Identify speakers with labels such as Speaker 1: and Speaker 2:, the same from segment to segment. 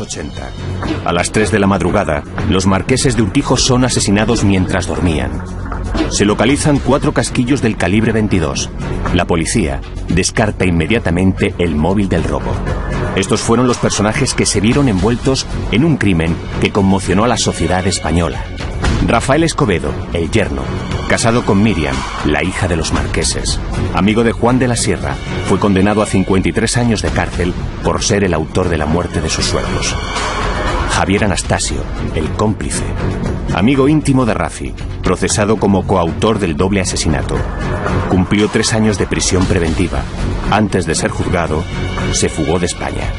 Speaker 1: Agosto de 1980. A las 3 de la madrugada, los marqueses de Urquijo son asesinados mientras dormían. Se localizan cuatro casquillos del calibre 22. La policía descarta inmediatamente el móvil del robo. Estos fueron los personajes que se vieron envueltos en un crimen que conmocionó a la sociedad española. Rafael Escobedo, el yerno, casado con Miriam, la hija de los marqueses, amigo de Juan de la Sierra, fue condenado a 53 años de cárcel por ser el autor de la muerte de sus suegros. Javier Anastasio, el cómplice, amigo íntimo de Rafi, procesado como coautor del doble asesinato. Cumplió tres años de prisión preventiva. Antes de ser juzgado, se fugó de España.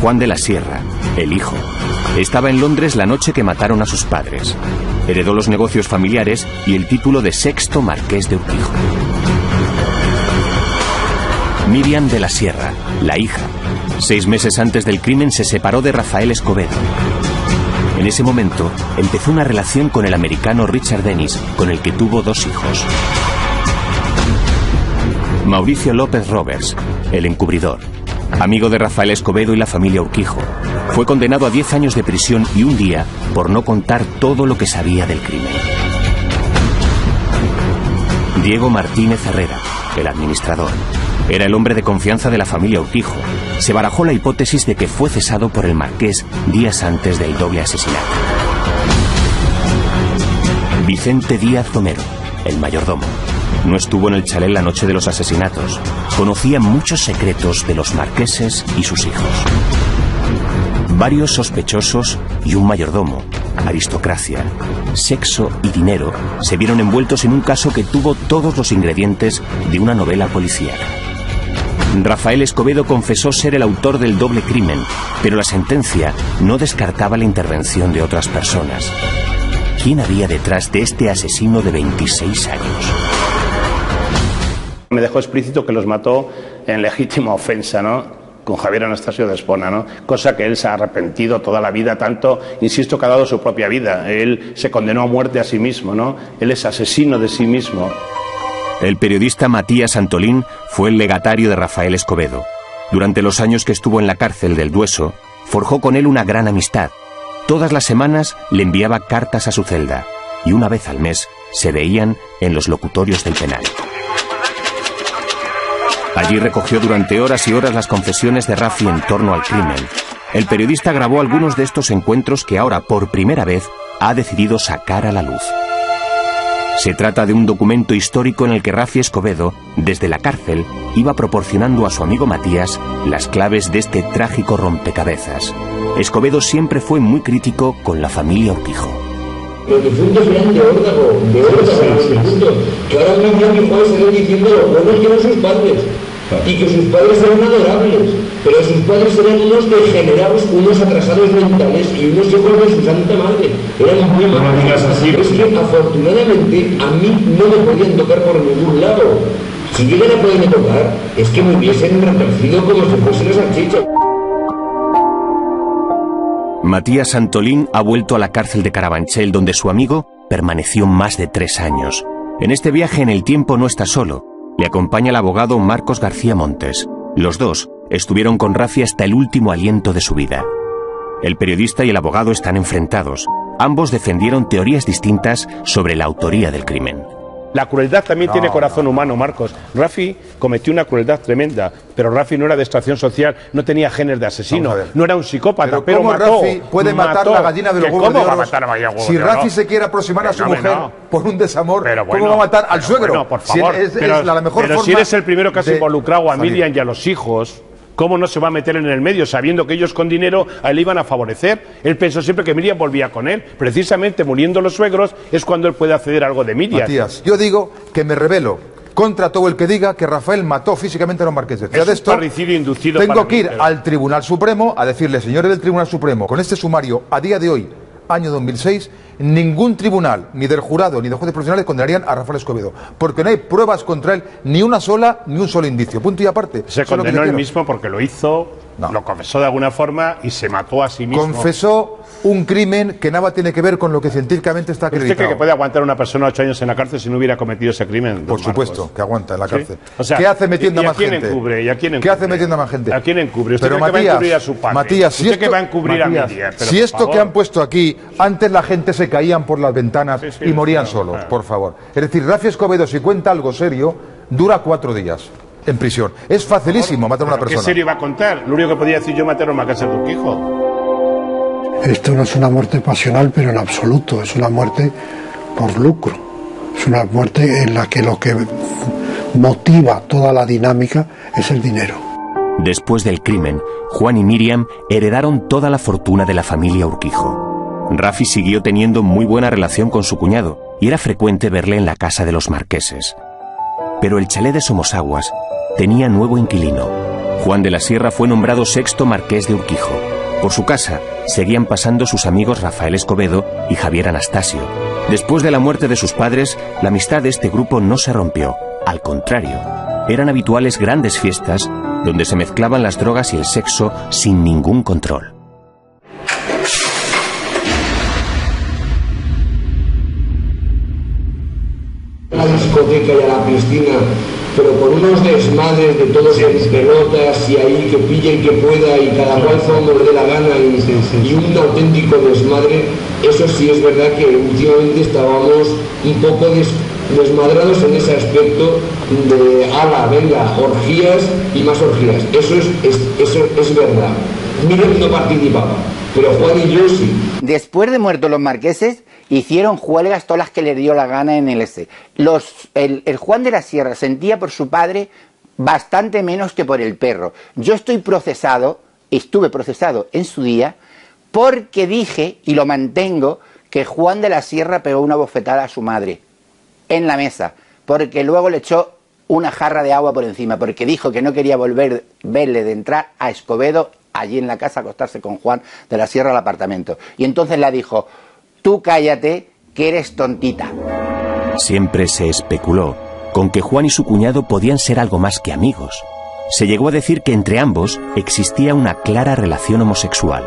Speaker 1: Juan de la Sierra, el hijo, estaba en Londres la noche que mataron a sus padres. Heredó los negocios familiares y el título de sexto marqués de Urquijo. Miriam de la Sierra, la hija, seis meses antes del crimen se separó de Rafael Escobedo. En ese momento empezó una relación con el americano Richard Dennis, con el que tuvo dos hijos. Mauricio López Roberts, el encubridor, amigo de Rafael Escobedo y la familia Urquijo, fue condenado a 10 años de prisión y un día por no contar todo lo que sabía del crimen. Diego Martínez Herrera, el administrador, era el hombre de confianza de la familia Urquijo. Se barajó la hipótesis de que fue cesado por el marqués días antes del doble asesinato. Vicente Díaz Romero, el mayordomo, no estuvo en el chalet la noche de los asesinatos. Conocía muchos secretos de los marqueses y sus hijos. Varios sospechosos y un mayordomo, aristocracia, sexo y dinero se vieron envueltos en un caso que tuvo todos los ingredientes de una novela policial. Rafael Escobedo confesó ser el autor del doble crimen, pero la sentencia no descartaba la intervención de otras personas. ¿Quién había detrás de este asesino de 26 años?
Speaker 2: Me dejó explícito que los mató en legítima ofensa, ¿no? Con Javier Anastasio de Espona, ¿no? Cosa que él se ha arrepentido toda la vida, tanto, insisto, que ha dado su propia vida. Él se condenó a muerte a sí mismo, ¿no? Él es asesino de sí mismo.
Speaker 1: El periodista Matías Antolín fue el legatario de Rafael Escobedo. Durante los años que estuvo en la cárcel del Dueso, forjó con él una gran amistad. Todas las semanas le enviaba cartas a su celda y una vez al mes se veían en los locutorios del penal. Allí recogió durante horas y horas las confesiones de Rafi en torno al crimen. El periodista grabó algunos de estos encuentros que ahora, por primera vez, ha decidido sacar a la luz. Se trata de un documento histórico en el que Rafi Escobedo, desde la cárcel, iba proporcionando a su amigo Matías las claves de este trágico rompecabezas. Escobedo siempre fue muy crítico con la familia Urquijo.
Speaker 3: Los difuntos eran de órdago, de órdago los difuntos, que ahora mismo mi padre se diciendo lo buenos que eran sus padres, y que sus padres eran adorables, pero sus padres eran unos degenerados, unos atrasados mentales y unos hijos de su santa madre. Eran muy malos. Es que afortunadamente a mí no me podían tocar por ningún lado. Si llegan a poderme tocar, es que me hubiesen retorcido como si fuesen los salchichas.
Speaker 1: Matías Santolín ha vuelto a la cárcel de Carabanchel donde su amigo permaneció más de tres años. En este viaje en el tiempo no está solo. Le acompaña el abogado Marcos García Montes. Los dos estuvieron con Rafi hasta el último aliento de su vida. El periodista y el abogado están enfrentados. Ambos defendieron teorías distintas sobre la autoría del crimen.
Speaker 2: La crueldad también tiene corazón humano, Marcos. Rafi cometió una crueldad tremenda, pero Rafi no era de extracción social, no tenía genes de asesino, no era un psicópata, pero,
Speaker 4: ¿cómo
Speaker 2: mató,
Speaker 4: Rafi puede matar la gallina de los
Speaker 2: ¿Que
Speaker 4: huevos
Speaker 2: ¿Cómo
Speaker 4: de
Speaker 2: va a
Speaker 4: oro? Si Rafi
Speaker 2: oro?
Speaker 4: se quiere aproximar a su
Speaker 2: no,
Speaker 4: mujer por un desamor,
Speaker 2: Pero
Speaker 4: ¿cómo va a matar al
Speaker 2: pero
Speaker 4: suegro?
Speaker 2: bueno, por
Speaker 4: Si
Speaker 2: favor.
Speaker 4: es, es
Speaker 2: pero,
Speaker 4: la mejor
Speaker 2: pero
Speaker 4: forma
Speaker 2: si eres el primero que has involucrado a. Miriam y a los hijos, ¿cómo no se va a meter en el medio sabiendo que ellos con dinero a él iban a favorecer? Él pensó siempre que Miriam volvía con él. Precisamente muriendo los suegros es cuando él puede acceder a algo de Miriam.
Speaker 4: Matías, yo digo que me revelo contra todo el que diga que Rafael mató físicamente a los marqueses.
Speaker 2: Es
Speaker 4: de esto,
Speaker 2: parricidio inducido
Speaker 4: tengo
Speaker 2: para
Speaker 4: que
Speaker 2: mí,
Speaker 4: ir
Speaker 2: pero-
Speaker 4: al Tribunal Supremo a decirle, señores del Tribunal Supremo, con este sumario, a día de hoy, año 2006, ningún tribunal, ni del jurado, ni de jueces profesionales, condenarían a Rafael Escobedo. Porque no hay pruebas contra él, ni una sola, ni un solo indicio. Punto y aparte.
Speaker 2: Se condenó él
Speaker 4: quiero.
Speaker 2: mismo porque lo hizo, lo confesó de alguna forma y se mató a sí mismo.
Speaker 4: Confesó un crimen que nada tiene que ver con lo que científicamente está
Speaker 2: ¿Usted
Speaker 4: acreditado.
Speaker 2: cree que puede aguantar una persona ocho años en la cárcel si no hubiera cometido ese crimen?
Speaker 4: Por supuesto,
Speaker 2: Marcos?
Speaker 4: que aguanta en la
Speaker 2: ¿Sí?
Speaker 4: cárcel.
Speaker 2: O sea,
Speaker 4: ¿Qué hace metiendo
Speaker 2: ¿y- y
Speaker 4: a más gente?
Speaker 2: encubre? ¿Y a quién
Speaker 4: ¿Qué hace
Speaker 2: encubre?
Speaker 4: metiendo a más gente?
Speaker 2: ¿A quién encubre? ¿Usted
Speaker 4: Pero
Speaker 2: cree que va a
Speaker 4: Matías,
Speaker 2: encubrir a su padre?
Speaker 4: Matías, si
Speaker 2: ¿Usted
Speaker 4: esto,
Speaker 2: que va a encubrir a
Speaker 4: Matías?
Speaker 2: Pero,
Speaker 4: si esto que han puesto aquí, antes la gente se caían por las ventanas
Speaker 2: Sí, sí,
Speaker 4: y morían
Speaker 2: claro,
Speaker 4: solos,
Speaker 2: claro.
Speaker 4: por favor. Es decir, Rafi Escobedo, si cuenta algo serio, dura cuatro días en prisión. Es facilísimo matar a una
Speaker 2: ¿Pero ¿Qué
Speaker 4: persona.
Speaker 2: serio iba a contar? Lo único que podía decir yo matar a Macácer de Urquijo.
Speaker 5: Esto no es una muerte pasional, pero en absoluto, es una muerte por lucro. Es una muerte en la que lo que motiva toda la dinámica es el dinero.
Speaker 1: Después del crimen, Juan y Miriam heredaron toda la fortuna de la familia Urquijo. Rafi siguió teniendo muy buena relación con su cuñado y era frecuente verle en la casa de los marqueses. Pero el chalet de Somosaguas tenía nuevo inquilino. Juan de la Sierra fue nombrado sexto marqués de Urquijo. Por su casa seguían pasando sus amigos Rafael Escobedo y Javier Anastasio. Después de la muerte de sus padres, la amistad de este grupo no se rompió. Al contrario, eran habituales grandes fiestas donde se mezclaban las drogas y el sexo sin ningún control.
Speaker 3: la discoteca y la piscina, pero con unos desmadres de todos en pelotas y ahí que pille y que pueda y cada cual como le dé la gana y, y un auténtico desmadre, eso sí es verdad que últimamente estábamos un poco des- desmadrados en ese aspecto de ala, venga, orgías y más orgías. Eso es, es- eso es verdad. Miren no participaba, pero Juan y yo sí.
Speaker 6: Después de muertos los marqueses, hicieron huelgas todas las que les dio la gana en el este. Los, el, Juan de la Sierra sentía por su padre bastante menos que por el perro. Yo estoy procesado, estuve procesado en su día, porque dije, y lo mantengo, que Juan de la Sierra pegó una bofetada a su madre en la mesa, porque luego le echó una jarra de agua por encima, porque dijo que no quería volver verle de entrar a Escobedo allí en la casa acostarse con Juan de la Sierra al apartamento. Y entonces le dijo, tú cállate, que eres tontita.
Speaker 1: Siempre se especuló con que Juan y su cuñado podían ser algo más que amigos. Se llegó a decir que entre ambos existía una clara relación homosexual.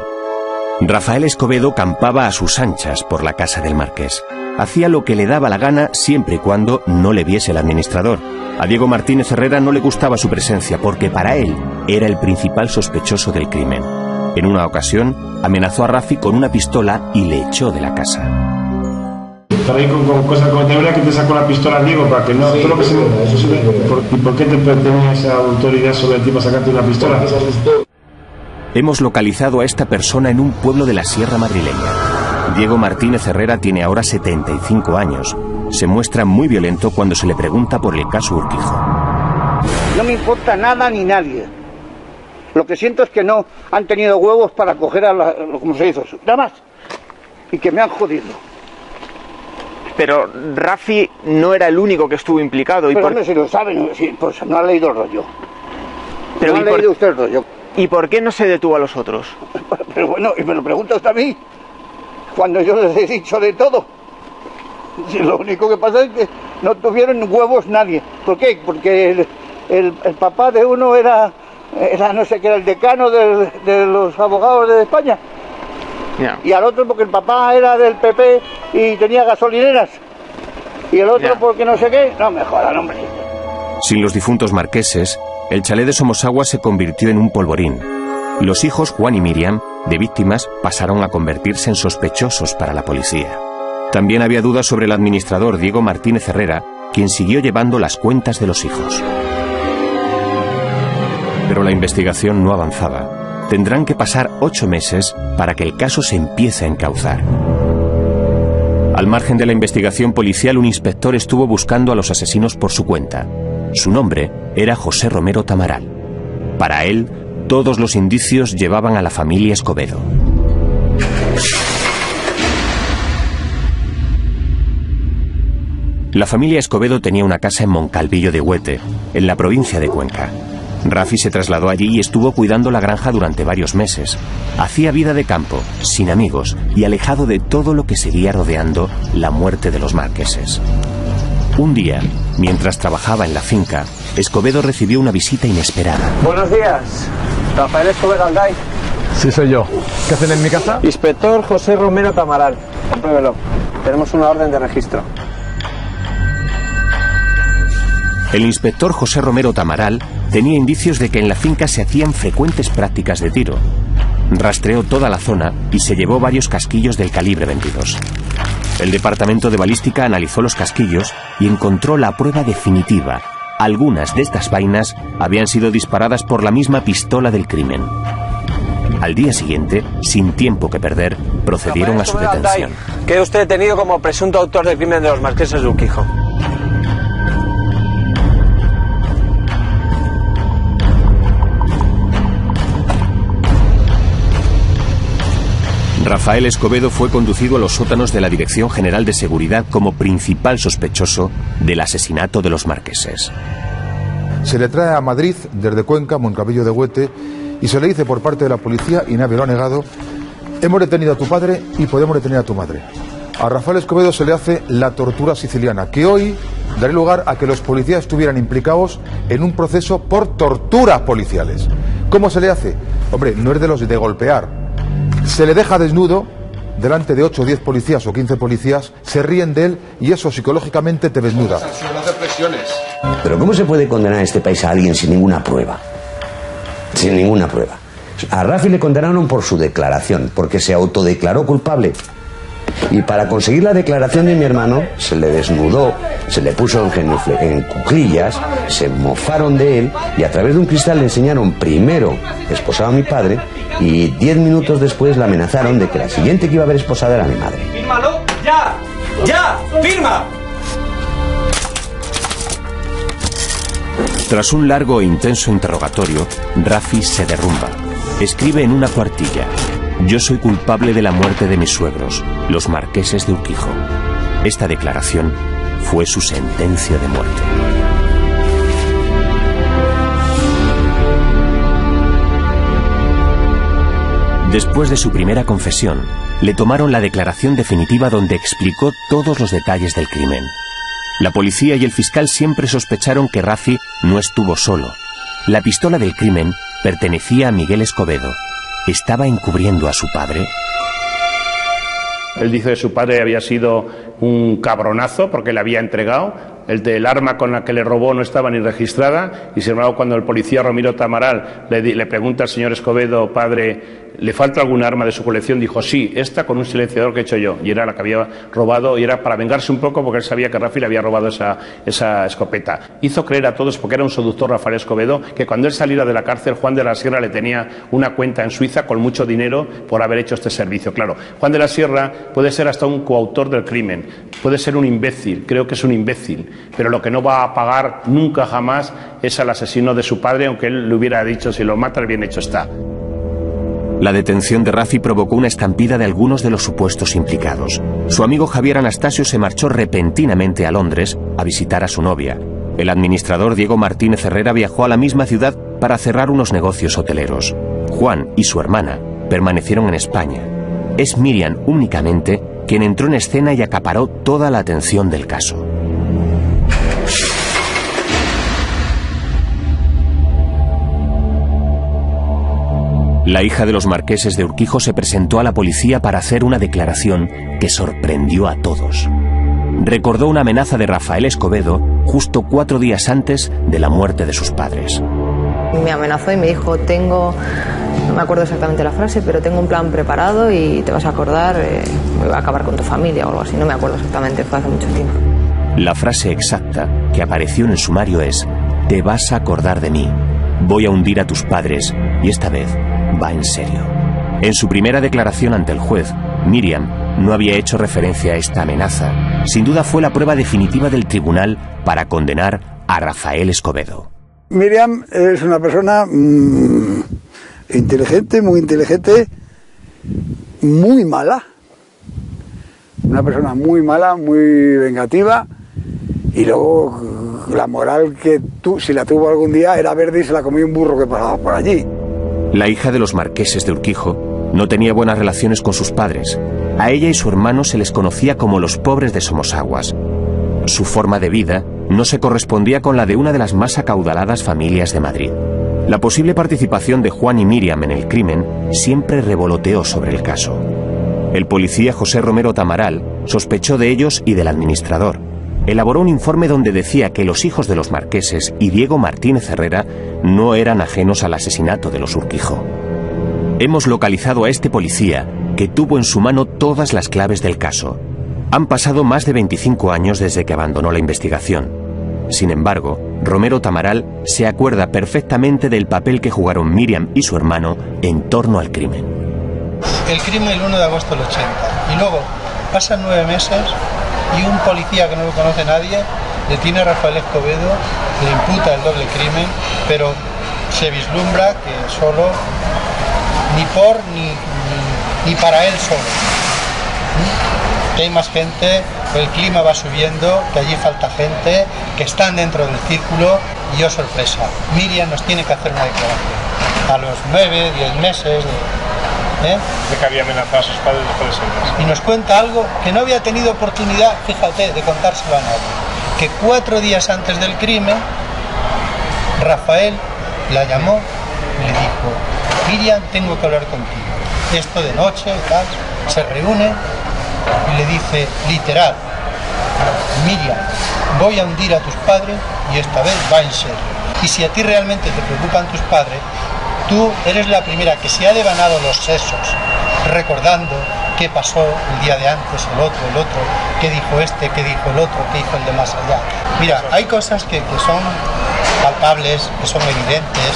Speaker 1: Rafael Escobedo campaba a sus anchas por la casa del marqués. Hacía lo que le daba la gana siempre y cuando no le viese el administrador. A Diego Martínez Herrera no le gustaba su presencia porque para él era el principal sospechoso del crimen. En una ocasión amenazó a Rafi con una pistola y le echó de la casa.
Speaker 7: Estar ahí con, con cosas como te que te sacó la pistola Diego para que no.
Speaker 3: Sí,
Speaker 7: todo lo que se
Speaker 3: es verdad, eso sí es verdad.
Speaker 7: ¿Por- ¿Y por qué te tenía esa autoridad sobre ti para sacarte una pistola?
Speaker 1: Hemos localizado a esta persona en un pueblo de la Sierra madrileña. Diego Martínez Herrera tiene ahora 75 años. Se muestra muy violento cuando se le pregunta por el caso Urquijo.
Speaker 8: No me importa nada ni nadie. Lo que siento es que no han tenido huevos para coger a la, como se hizo eso. Nada más. Y que me han jodido.
Speaker 9: Pero Rafi no era el único que estuvo implicado. ¿Y
Speaker 8: Pero
Speaker 9: por,
Speaker 8: hombre, si lo saben, pues no ha leído el rollo.
Speaker 9: pero
Speaker 8: no
Speaker 9: ¿y
Speaker 8: ha
Speaker 9: por-
Speaker 8: leído usted el rollo.
Speaker 9: ¿y por qué no se detuvo a los otros?
Speaker 8: Pero bueno, y me lo pregunta usted a mí. Cuando yo les he dicho de todo. Si lo único que pasa es que no tuvieron huevos nadie. ¿Por qué? Porque el, el- el papá de uno era, era, no sé qué, era el decano del- de los abogados de España. Y al otro porque el papá era del PP y tenía gasolineras. Y el otro porque no sé qué. No me jodan, hombre.
Speaker 1: Sin los difuntos marqueses, el chalet de Somosagua se convirtió en un polvorín. Los hijos Juan y Miriam, de víctimas, pasaron a convertirse en sospechosos para la policía. También había dudas sobre el administrador Diego Martínez Herrera, quien siguió llevando las cuentas de los hijos. Pero la investigación no avanzaba. Tendrán que pasar ocho meses para que el caso se empiece a encauzar. Al margen de la investigación policial, un inspector estuvo buscando a los asesinos por su cuenta. Su nombre era José Romero Tamaral. Para él, todos los indicios llevaban a la familia Escobedo. La familia Escobedo tenía una casa en Moncalvillo de Huete, en la provincia de Cuenca. Rafi se trasladó allí y estuvo cuidando la granja durante varios meses. Hacía vida de campo, sin amigos y alejado de todo lo que seguía rodeando la muerte de los marqueses. Un día, mientras trabajaba en la finca, Escobedo recibió una visita inesperada.
Speaker 8: Buenos días. Rafael Escobar Alday.
Speaker 10: Sí, soy yo. ¿Qué hacen en mi casa?
Speaker 11: Inspector José Romero Tamaral. Compruébelo. Tenemos una orden de registro.
Speaker 1: El inspector José Romero Tamaral tenía indicios de que en la finca se hacían frecuentes prácticas de tiro. Rastreó toda la zona y se llevó varios casquillos del calibre 22. El departamento de balística analizó los casquillos y encontró la prueba definitiva. Algunas de estas vainas habían sido disparadas por la misma pistola del crimen. Al día siguiente, sin tiempo que perder, procedieron a su detención.
Speaker 11: Queda usted detenido como presunto autor del crimen de los marqueses de Urquijo.
Speaker 1: Rafael Escobedo fue conducido a los sótanos de la Dirección General de Seguridad como principal sospechoso del asesinato de los marqueses.
Speaker 4: Se le trae a Madrid desde Cuenca, Moncabello de Huete, y se le dice por parte de la policía, y nadie lo ha negado, hemos detenido a tu padre y podemos detener a tu madre. A Rafael Escobedo se le hace la tortura siciliana, que hoy daría lugar a que los policías estuvieran implicados en un proceso por torturas policiales. ¿Cómo se le hace? Hombre, no es de los de golpear, se le deja desnudo delante de 8 o 10 policías o 15 policías, se ríen de él y eso psicológicamente te desnuda.
Speaker 12: Pero ¿cómo se puede condenar en este país a alguien sin ninguna prueba? Sin ninguna prueba. A Rafi le condenaron por su declaración, porque se autodeclaró culpable. Y para conseguir la declaración de mi hermano, se le desnudó, se le puso en, genufle- en cuclillas, se mofaron de él y a través de un cristal le enseñaron primero que esposaba a mi padre y diez minutos después le amenazaron de que la siguiente que iba a haber esposada era mi madre.
Speaker 11: ¡Fírmalo! ¡Ya! ¡Ya! ¡Firma!
Speaker 1: Tras un largo e intenso interrogatorio, Rafi se derrumba. Escribe en una cuartilla: Yo soy culpable de la muerte de mis suegros, los marqueses de Urquijo. Esta declaración fue su sentencia de muerte. Después de su primera confesión, le tomaron la declaración definitiva donde explicó todos los detalles del crimen. La policía y el fiscal siempre sospecharon que Rafi no estuvo solo. La pistola del crimen pertenecía a Miguel Escobedo. ¿Estaba encubriendo a su padre?
Speaker 2: Él dice que su padre había sido un cabronazo porque le había entregado. El del arma con la que le robó no estaba ni registrada. Y sin embargo, cuando el policía Romero Tamaral le, le pregunta al señor Escobedo, padre, ¿le falta algún arma de su colección? Dijo, sí, esta con un silenciador que he hecho yo. Y era la que había robado y era para vengarse un poco porque él sabía que Rafi le había robado esa, esa escopeta. Hizo creer a todos, porque era un seductor Rafael Escobedo, que cuando él saliera de la cárcel, Juan de la Sierra le tenía una cuenta en Suiza con mucho dinero por haber hecho este servicio. Claro, Juan de la Sierra puede ser hasta un coautor del crimen, puede ser un imbécil, creo que es un imbécil, pero lo que no va a pagar nunca jamás es al asesino de su padre, aunque él le hubiera dicho si lo mata, bien hecho está.
Speaker 1: La detención de Rafi provocó una estampida de algunos de los supuestos implicados. Su amigo Javier Anastasio se marchó repentinamente a Londres a visitar a su novia. El administrador Diego Martínez Herrera viajó a la misma ciudad para cerrar unos negocios hoteleros. Juan y su hermana permanecieron en España. Es Miriam únicamente quien entró en escena y acaparó toda la atención del caso. La hija de los marqueses de Urquijo se presentó a la policía para hacer una declaración que sorprendió a todos. Recordó una amenaza de Rafael Escobedo justo cuatro días antes de la muerte de sus padres.
Speaker 13: Me amenazó y me dijo, tengo, no me acuerdo exactamente la frase, pero tengo un plan preparado y te vas a acordar, eh, me a acabar con tu familia o algo así, no me acuerdo exactamente, fue hace mucho tiempo.
Speaker 1: La frase exacta que apareció en el sumario es, te vas a acordar de mí, voy a hundir a tus padres y esta vez va en serio. En su primera declaración ante el juez, Miriam no había hecho referencia a esta amenaza. Sin duda fue la prueba definitiva del tribunal para condenar a Rafael Escobedo.
Speaker 14: Miriam es una persona mm, inteligente, muy inteligente, muy mala. Una persona muy mala, muy vengativa. Y luego la moral que tú, si la tuvo algún día, era verde y se la comió un burro que pasaba por allí.
Speaker 1: La hija de los marqueses de Urquijo no tenía buenas relaciones con sus padres. A ella y su hermano se les conocía como los pobres de Somosaguas. Su forma de vida no se correspondía con la de una de las más acaudaladas familias de Madrid. La posible participación de Juan y Miriam en el crimen siempre revoloteó sobre el caso. El policía José Romero Tamaral sospechó de ellos y del administrador. Elaboró un informe donde decía que los hijos de los marqueses y Diego Martínez Herrera no eran ajenos al asesinato de los Urquijo. Hemos localizado a este policía que tuvo en su mano todas las claves del caso. Han pasado más de 25 años desde que abandonó la investigación. Sin embargo, Romero Tamaral se acuerda perfectamente del papel que jugaron Miriam y su hermano en torno al crimen.
Speaker 15: El crimen el 1 de agosto del 80 y luego pasan nueve meses y un policía que no lo conoce nadie detiene a Rafael Escobedo, le imputa el doble crimen, pero se vislumbra que solo, ni por ni, ni, para él solo. Que hay más gente, el clima va subiendo, que allí falta gente, que están dentro del círculo y yo sorpresa, Miriam nos tiene que hacer una declaración. A los nueve, diez meses, ¿eh?
Speaker 7: De que había amenazado a sus padres después de
Speaker 15: y nos cuenta algo que no había tenido oportunidad, fíjate, de contárselo a nadie. Que cuatro días antes del crimen, Rafael la llamó y le dijo, Miriam, tengo que hablar contigo. Esto de noche, tal, se reúne y le dice, literal, Miriam, voy a hundir a tus padres y esta vez va en serio. Y si a ti realmente te preocupan tus padres, tú eres la primera que se ha devanado los sesos recordando qué pasó el día de antes, el otro, el otro, qué dijo este, qué dijo el otro, qué dijo el de más allá. Mira, hay cosas que, que son palpables, que son evidentes,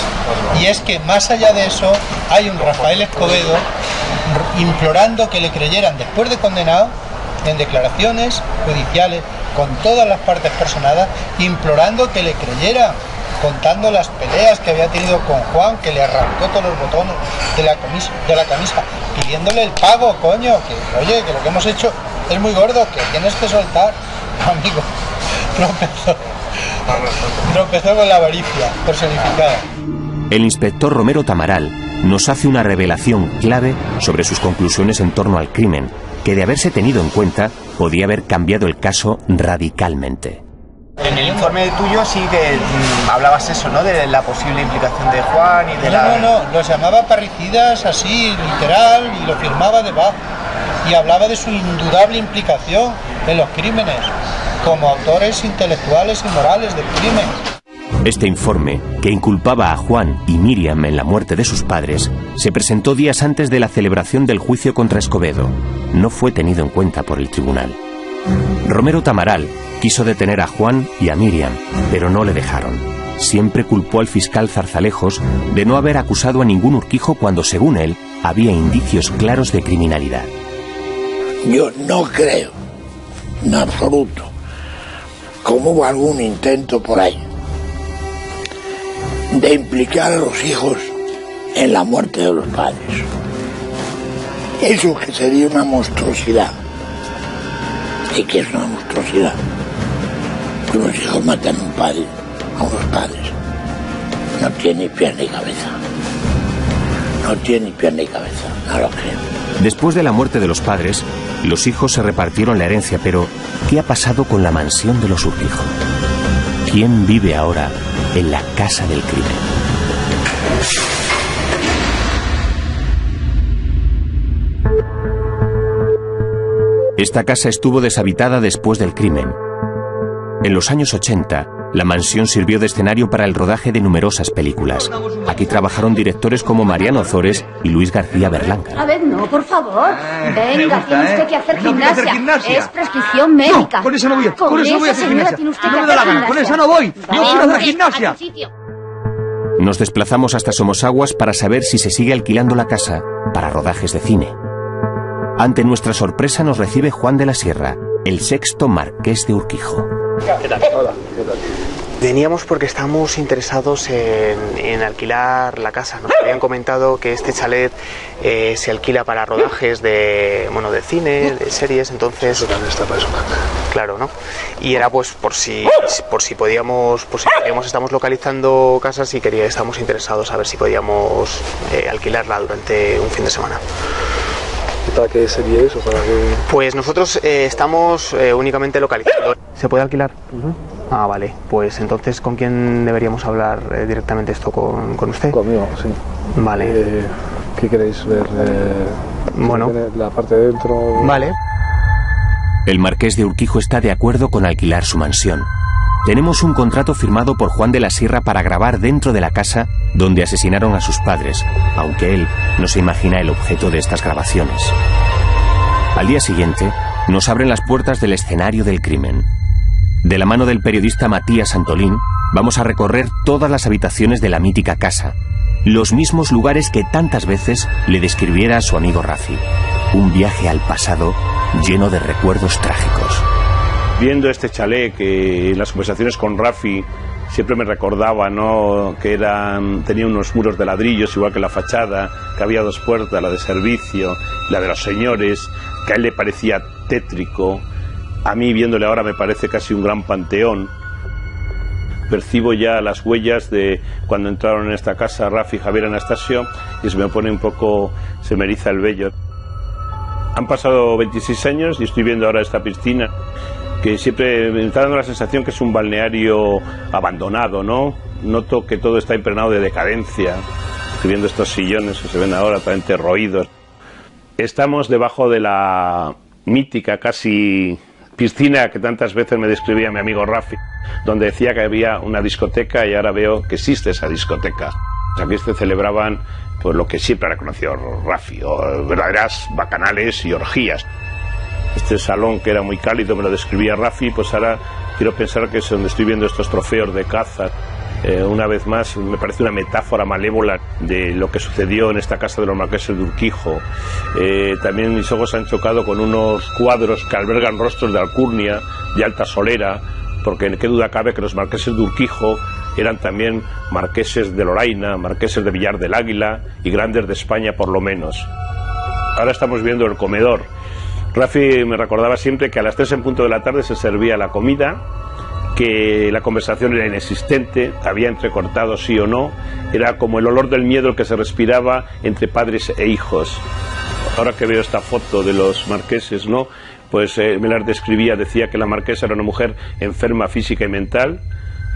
Speaker 15: y es que más allá de eso hay un Rafael Escobedo implorando que le creyeran después de condenado en declaraciones judiciales con todas las partes personadas, implorando que le creyera contando las peleas que había tenido con Juan, que le arrancó todos los botones de la camisa, de la camisa pidiéndole el pago, coño, que oye, que lo que hemos hecho es muy gordo, que tienes que soltar, amigo, tropezó, tropezó con la avaricia personificada.
Speaker 1: El inspector Romero Tamaral nos hace una revelación clave sobre sus conclusiones en torno al crimen, que de haberse tenido en cuenta podía haber cambiado el caso radicalmente.
Speaker 16: En el informe tuyo sí que mm, hablabas eso, ¿no? De la posible implicación de Juan y de
Speaker 15: No,
Speaker 16: la...
Speaker 15: no, no, los llamaba parricidas así, literal, y lo firmaba debajo. Y hablaba de su indudable implicación en los crímenes, como autores intelectuales y morales del crimen.
Speaker 1: Este informe, que inculpaba a Juan y Miriam en la muerte de sus padres, se presentó días antes de la celebración del juicio contra Escobedo. No fue tenido en cuenta por el tribunal. Romero Tamaral quiso detener a Juan y a Miriam, pero no le dejaron. Siempre culpó al fiscal Zarzalejos de no haber acusado a ningún Urquijo cuando, según él, había indicios claros de criminalidad.
Speaker 17: Yo no creo, en absoluto, como hubo algún intento por ahí de implicar a los hijos en la muerte de los padres. Eso que sería una monstruosidad. ¿Y qué es una monstruosidad? Que unos hijos matan a un padre, a unos padres. No tiene ni pies ni cabeza. No tiene ni pies ni cabeza, no lo creo.
Speaker 1: Después de la muerte de los padres, los hijos se repartieron la herencia, pero ¿qué ha pasado con la mansión de los Urquijo? ¿Quién vive ahora en la casa del crimen? Esta casa estuvo deshabitada después del crimen. En los años 80, la mansión sirvió de escenario para el rodaje de numerosas películas. Aquí trabajaron directores como Mariano Zores y Luis García Berlanga.
Speaker 18: A ver, no, por favor.
Speaker 19: me
Speaker 18: Venga,
Speaker 19: gusta,
Speaker 18: tiene usted
Speaker 19: ¿eh?
Speaker 18: que hacer gimnasia. Es prescripción médica.
Speaker 19: con eso no voy a- con eso no voy a hacer gimnasia.
Speaker 18: tiene usted
Speaker 19: No
Speaker 18: que
Speaker 19: me da la gana, con esa no voy. Yo quiero hacer gimnasia.
Speaker 18: a tu sitio.
Speaker 1: Nos desplazamos hasta Somosaguas para saber si se sigue alquilando la casa para rodajes de cine. Ante nuestra sorpresa nos recibe Juan de la Sierra, el sexto marqués de Urquijo.
Speaker 9: ¿Qué tal? Hola. Veníamos porque estamos interesados en, en alquilar la casa. Nos habían comentado que este chalet eh, se alquila para rodajes de, bueno, de cine, de series, entonces... está para eso. Claro, ¿no? Y era pues por si, por si podíamos, por si podíamos, estamos localizando casas y quería, estamos interesados a ver si podíamos eh, alquilarla durante un fin de semana.
Speaker 19: ¿Para qué sería eso? ¿Para qué?
Speaker 9: Pues nosotros eh, estamos eh, únicamente localizando. ¿Se puede alquilar? Ah, vale. Pues entonces, ¿con quién deberíamos hablar eh, directamente esto? ¿Con, con usted?
Speaker 19: Conmigo, sí.
Speaker 9: Vale.
Speaker 19: Eh, ¿Qué queréis ver? Eh,
Speaker 9: Bueno.
Speaker 19: La parte de dentro.
Speaker 9: Vale.
Speaker 1: El marqués de Urquijo está de acuerdo con alquilar su mansión. Tenemos un contrato firmado por Juan de la Sierra para grabar dentro de la casa donde asesinaron a sus padres, aunque él no se imagina el objeto de estas grabaciones. Al día siguiente, nos abren las puertas del escenario del crimen. De la mano del periodista Matías Antolín, vamos a recorrer todas las habitaciones de la mítica casa, los mismos lugares que tantas veces le describiera a su amigo Rafi. Un viaje al pasado lleno de recuerdos trágicos.
Speaker 2: Viendo este chalet que las conversaciones con Rafi siempre me recordaba que eran, tenía unos muros de ladrillos igual que la fachada, que había dos puertas, la de servicio, la de los señores, que a él le parecía tétrico, a mí viéndole ahora me parece casi un gran panteón. Percibo ya las huellas de cuando entraron en esta casa Rafi y Javier Anastasio y se me pone un poco, se me eriza el vello. Han pasado 26 años y estoy viendo ahora esta piscina que siempre me está dando la sensación que es un balneario abandonado, ¿no? Noto que todo está impregnado de decadencia. Estoy viendo estos sillones que se ven ahora totalmente roídos. Estamos debajo de la mítica casi piscina que tantas veces me describía mi amigo Rafi, donde decía que había una discoteca y ahora veo que existe esa discoteca. Aquí se celebraban pues lo que siempre ha reconocido Rafi, verdaderas bacanales y orgías. Este salón que era muy cálido me lo describía Rafi, pues ahora quiero pensar que es donde estoy viendo estos trofeos de caza. Eh, una vez más, me parece una metáfora malévola de lo que sucedió en esta casa de los marqueses de Urquijo. Eh, también mis ojos han chocado con unos cuadros que albergan rostros de alcurnia, de alta solera, porque en qué duda cabe que los marqueses de Urquijo eran también marqueses de Loraina, marqueses de Villar del Águila y grandes de España por lo menos. Ahora estamos viendo el comedor. Rafi me recordaba siempre que a las 3 en punto de la tarde se servía la comida, que la conversación era inexistente, había entrecortado sí o no, era como el olor del miedo que se respiraba entre padres e hijos. Ahora que veo esta foto de los marqueses, ¿no? Pues eh, describía, decía que la marquesa era una mujer enferma física y mental,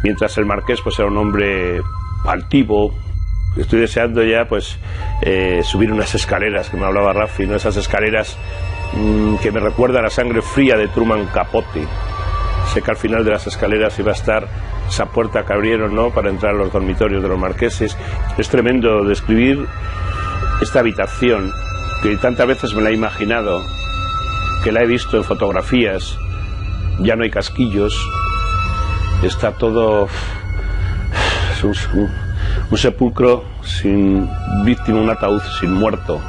Speaker 2: mientras el marqués pues era un hombre altivo. Estoy deseando ya pues eh, subir unas escaleras, que me hablaba Rafi, ¿no? esas escaleras mm, que me recuerdan a sangre fría de Truman Capote. Sé que al final de las escaleras iba a estar esa puerta que abrieron ¿no? para entrar a los dormitorios de los marqueses. Es tremendo describir esta habitación, que tantas veces me la he imaginado, que la he visto en fotografías, ya no hay casquillos, está todo un- un sepulcro sin víctima, un ataúd sin muerto.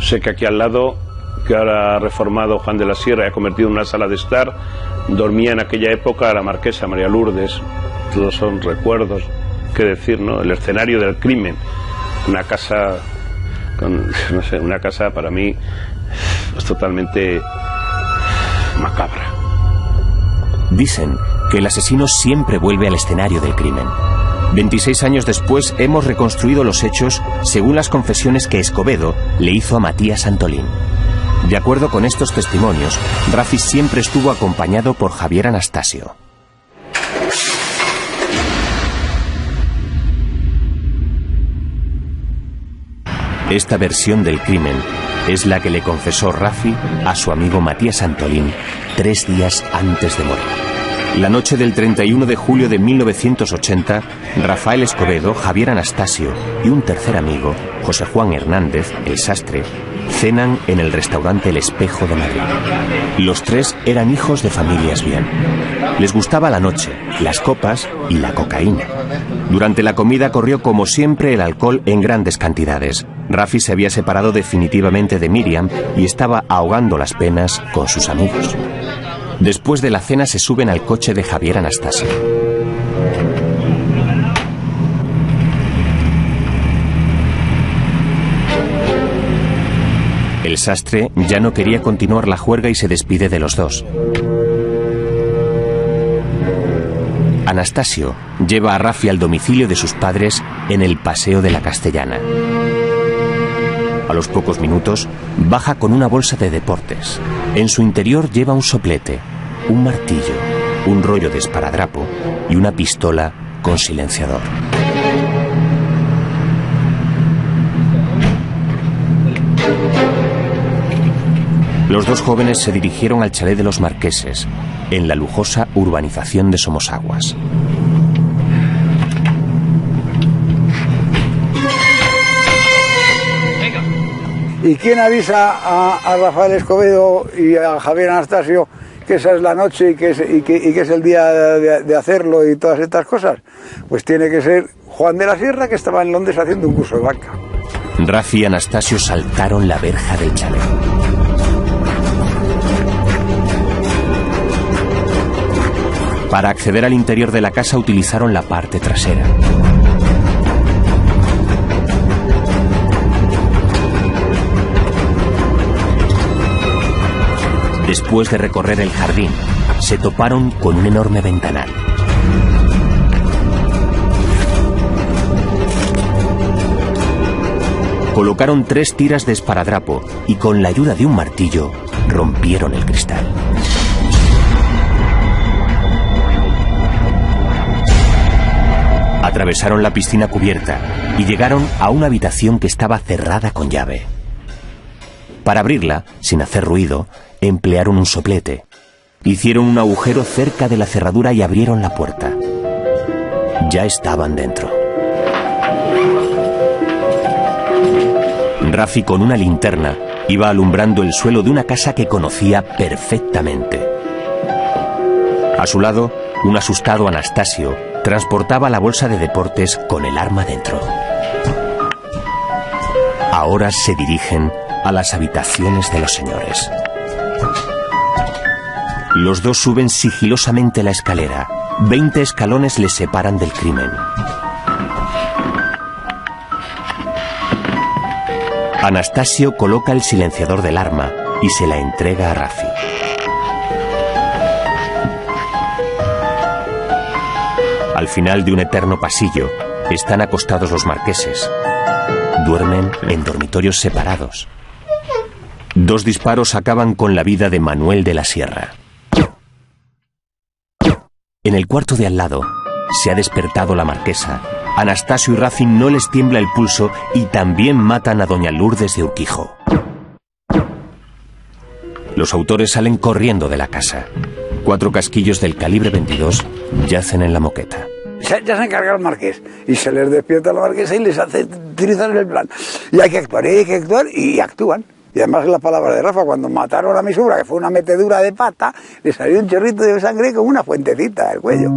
Speaker 2: Sé que aquí al lado, que ahora ha reformado Juan de la Sierra y ha convertido en una sala de estar, dormía en aquella época la marquesa María Lourdes. Todos son recuerdos, qué decir, ¿no? El escenario del crimen, una casa, no sé, una casa para mí totalmente macabra.
Speaker 1: Dicen que el asesino siempre vuelve al escenario del crimen. 26 años después hemos reconstruido los hechos según las confesiones que Escobedo le hizo a Matías Antolín. De acuerdo con estos testimonios, Rafi siempre estuvo acompañado por Javier Anastasio. Esta versión del crimen es la que le confesó Rafi a su amigo Matías Antolín tres días antes de morir. La noche del 31 de julio de 1980, Rafael Escobedo, Javier Anastasio y un tercer amigo, José Juan Hernández, el sastre, cenan en el restaurante El Espejo de Madrid. Los tres eran hijos de familias bien. Les gustaba la noche, las copas y la cocaína. Durante la comida corrió como siempre el alcohol en grandes cantidades. Rafi se había separado definitivamente de Miriam y estaba ahogando las penas con sus amigos. Después de la cena se suben al coche de Javier Anastasio. El sastre ya no quería continuar la juerga y se despide de los dos. Anastasio lleva a Rafi al domicilio de sus padres en el Paseo de la Castellana. A los pocos minutos baja con una bolsa de deportes. En su interior lleva un soplete, un martillo, un rollo de esparadrapo y una pistola con silenciador. Los dos jóvenes se dirigieron al chalet de los marqueses, en la lujosa urbanización de Somosaguas.
Speaker 14: ¿Y quién avisa a, a Rafael Escobedo y a Javier Anastasio que esa es la noche y que es, y que, y que es el día de, de hacerlo y todas estas cosas? Pues tiene que ser Juan de la Sierra que estaba en Londres haciendo un curso de banca.
Speaker 1: Rafi y Anastasio saltaron la verja del chalet. Para acceder al interior de la casa utilizaron la parte trasera. Después de recorrer el jardín, se toparon con un enorme ventanal. Colocaron tres tiras de esparadrapo y con la ayuda de un martillo rompieron el cristal. Atravesaron la piscina cubierta y llegaron a una habitación que estaba cerrada con llave. Para abrirla, sin hacer ruido, emplearon un soplete. Hicieron un agujero cerca de la cerradura y abrieron la puerta. Ya estaban dentro. Rafi con una linterna iba alumbrando el suelo de una casa que conocía perfectamente. A su lado, un asustado Anastasio transportaba la bolsa de deportes con el arma dentro. Ahora se dirigen a las habitaciones de los señores. Los dos suben sigilosamente la escalera. Veinte escalones les separan del crimen. Anastasio coloca el silenciador del arma y se la entrega a Rafi. Al final de un eterno pasillo están acostados los marqueses. Duermen en dormitorios separados. Dos disparos acaban con la vida de Manuel de la Sierra. En el cuarto de al lado se ha despertado la marquesa. Anastasio y Rafi no les tiembla el pulso y también matan a doña Lourdes de Urquijo. Los autores salen corriendo de la casa. Cuatro casquillos del calibre 22 yacen en la moqueta.
Speaker 14: Se- ya se encarga el marqués y se les despierta la marquesa y les hace utilizar el plan. Y hay que actuar, y hay que actuar y actúan. Y además la palabra de Rafa, cuando mataron a mi suegra, que fue una metedura de pata, le salió un chorrito de sangre como una fuentecita del cuello.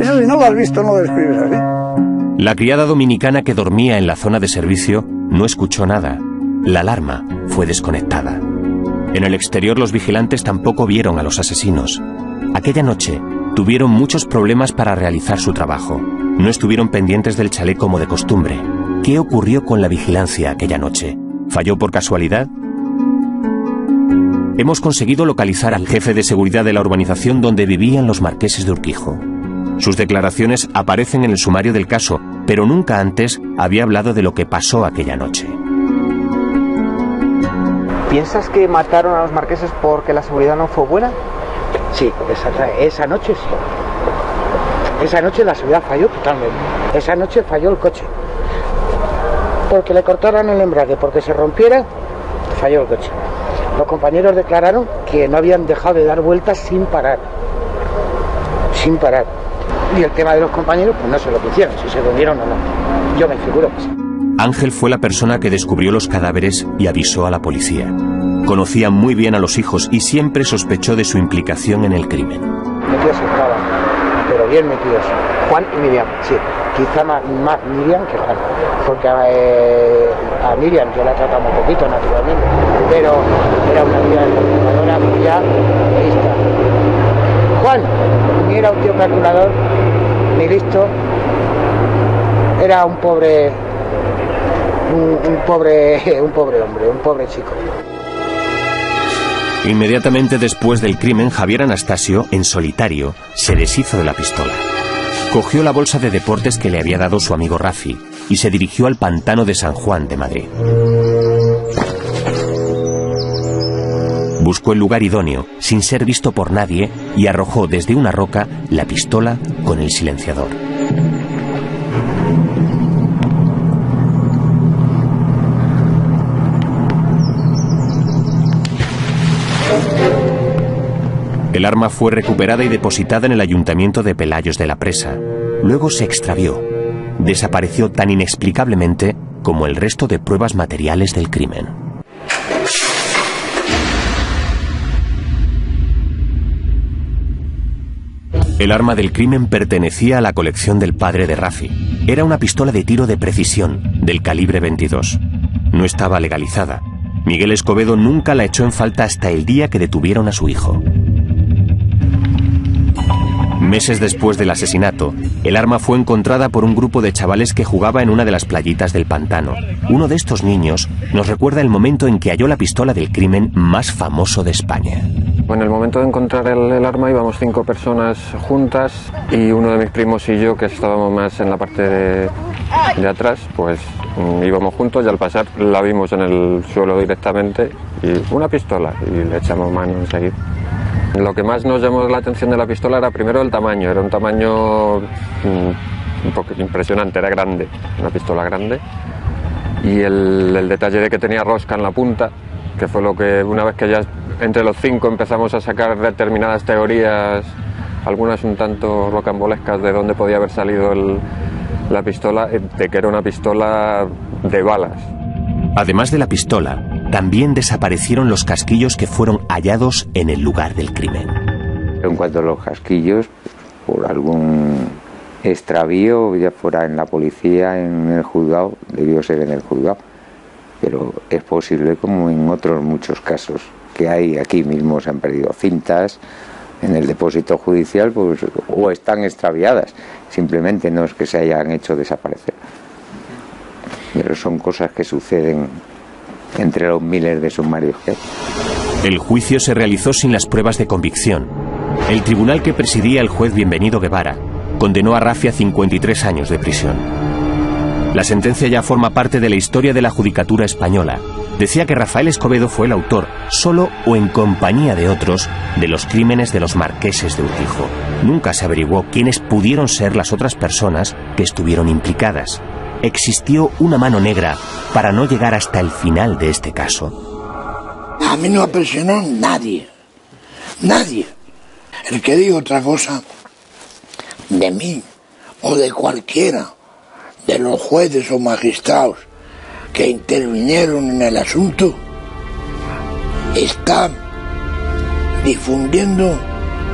Speaker 14: Eso si no lo has visto no lo describes así.
Speaker 1: La criada dominicana que dormía en la zona de servicio no escuchó nada. La alarma fue desconectada. En el exterior los vigilantes tampoco vieron a los asesinos. Aquella noche tuvieron muchos problemas para realizar su trabajo. No estuvieron pendientes del chalet como de costumbre. ¿Qué ocurrió con la vigilancia aquella noche? ¿Falló por casualidad? Hemos conseguido localizar al jefe de seguridad de la urbanización donde vivían los marqueses de Urquijo. Sus declaraciones aparecen en el sumario del caso, pero nunca antes había hablado de lo que pasó aquella noche.
Speaker 9: ¿Piensas que mataron a los marqueses porque la seguridad no fue buena?
Speaker 20: Sí, esa, esa noche sí. Esa noche la seguridad falló totalmente. Esa noche falló el coche. Porque le cortaron el embrague, porque se rompiera, falló el coche. Los compañeros declararon que no habían dejado de dar vueltas sin parar. Sin parar. Y el tema de los compañeros, pues no sé lo que hicieron, si se vendieron o no. Yo me figuro que sí.
Speaker 1: Ángel fue la persona que descubrió los cadáveres y avisó a la policía. Conocía muy bien a los hijos y siempre sospechó de su implicación en el crimen.
Speaker 20: Metidos estaban, pero bien metidos. Juan y Miriam, sí. Quizá más, Miriam que Juan. Porque eh, a Miriam yo la tratamos un poquito, naturalmente. Pero era una tía calculadora, ya lista. Juan ni era un tío calculador, ni listo. Era un pobre, un pobre, un pobre hombre, un pobre chico.
Speaker 1: Inmediatamente después del crimen, Javier Anastasio, en solitario, se deshizo de la pistola. Cogió la bolsa de deportes que le había dado su amigo Rafi y se dirigió al pantano de San Juan de Madrid. Buscó el lugar idóneo, sin ser visto por nadie, y arrojó desde una roca la pistola con el silenciador. El arma fue recuperada y depositada en el ayuntamiento de Pelayos de la Presa. Luego se extravió. Desapareció tan inexplicablemente como el resto de pruebas materiales del crimen. El arma del crimen pertenecía a la colección del padre de Rafi. Era una pistola de tiro de precisión, del calibre 22. No estaba legalizada. Miguel Escobedo nunca la echó en falta hasta el día que detuvieron a su hijo. Meses después del asesinato, el arma fue encontrada por un grupo de chavales que jugaba en una de las playitas del pantano. Uno de estos niños nos recuerda el momento en que halló la pistola del crimen más famoso de España.
Speaker 21: En el momento de encontrar el, arma íbamos cinco personas juntas y uno de mis primos y yo, que estábamos más en la parte de, de atrás, pues mm, íbamos juntos y al pasar la vimos en el suelo directamente y una pistola y le echamos mano enseguida. Lo que más nos llamó la atención de la pistola era primero el tamaño, era un tamaño mm, un poco impresionante, era grande, una pistola grande. Y el, detalle de que tenía rosca en la punta, que fue lo que una vez que ya entre los cinco empezamos a sacar determinadas teorías, algunas un tanto rocambolescas de dónde podía haber salido la pistola, eh, de que era una pistola de balas.
Speaker 1: Además de la pistola, también desaparecieron los casquillos que fueron hallados en el lugar del crimen.
Speaker 22: En cuanto a los casquillos, por algún extravío, ya fuera en la policía, en el juzgado, debió ser en el juzgado. Pero es posible, como en otros muchos casos que hay aquí mismo, se han perdido cintas en el depósito judicial, pues, o están extraviadas. Simplemente no es que se hayan hecho desaparecer. Pero son cosas que suceden entre los miles de sumarios.
Speaker 1: El juicio se realizó sin las pruebas de convicción. El tribunal que presidía el juez Bienvenido Guevara condenó a Rafi a 53 años de prisión. La sentencia ya forma parte de la historia de la judicatura española. Decía que Rafael Escobedo fue el autor, solo o en compañía de otros, de los crímenes de los marqueses de Urquijo. Nunca se averiguó quiénes pudieron ser las otras personas que estuvieron implicadas. Existió una mano negra para no llegar hasta el final de este caso.
Speaker 17: A mí no presionó nadie. Nadie. El que diga otra cosa de mí o de cualquiera de los jueces o magistrados que intervinieron en el asunto está difundiendo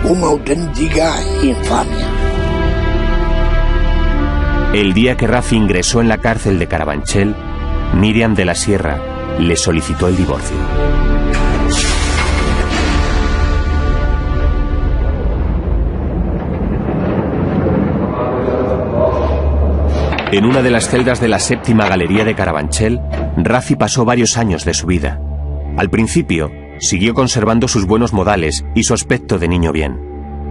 Speaker 17: una auténtica infamia.
Speaker 1: El día que Rafi ingresó en la cárcel de Carabanchel, Miriam de la Sierra le solicitó el divorcio. En una de las celdas de la séptima galería de Carabanchel, Rafi pasó varios años de su vida. Al principio, siguió conservando sus buenos modales y su aspecto de niño bien.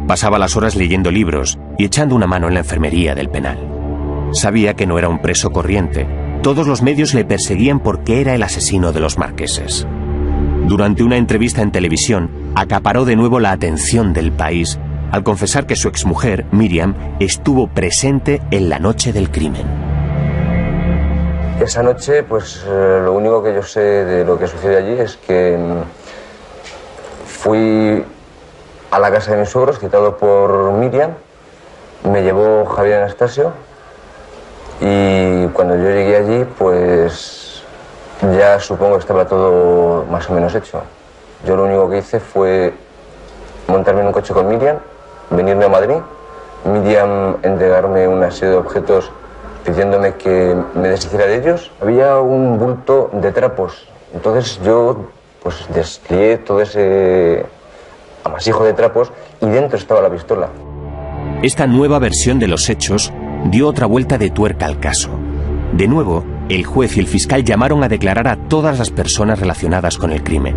Speaker 1: Pasaba las horas leyendo libros y echando una mano en la enfermería del penal. Sabía que no era un preso corriente. Todos los medios le perseguían porque era el asesino de los marqueses. Durante una entrevista en televisión, acaparó de nuevo la atención del país al confesar que su exmujer, Miriam, estuvo presente en la noche del crimen.
Speaker 23: Esa noche, pues eh, lo único que yo sé de lo que sucede allí es que mm, fui a la casa de mis suegros, citado por Miriam, me llevó Javier Anastasio y cuando yo llegué allí, pues ya supongo que estaba todo más o menos hecho. Yo lo único que hice fue montarme en un coche con Miriam venirme a Madrid, Miriam entregarme una serie de objetos diciéndome que me deshiciera de ellos. Había un bulto de trapos, entonces yo pues deslié todo ese amasijo de trapos y dentro estaba la pistola.
Speaker 1: Esta nueva versión de los hechos dio otra vuelta de tuerca al caso. De nuevo, el juez y el fiscal llamaron a declarar a todas las personas relacionadas con el crimen.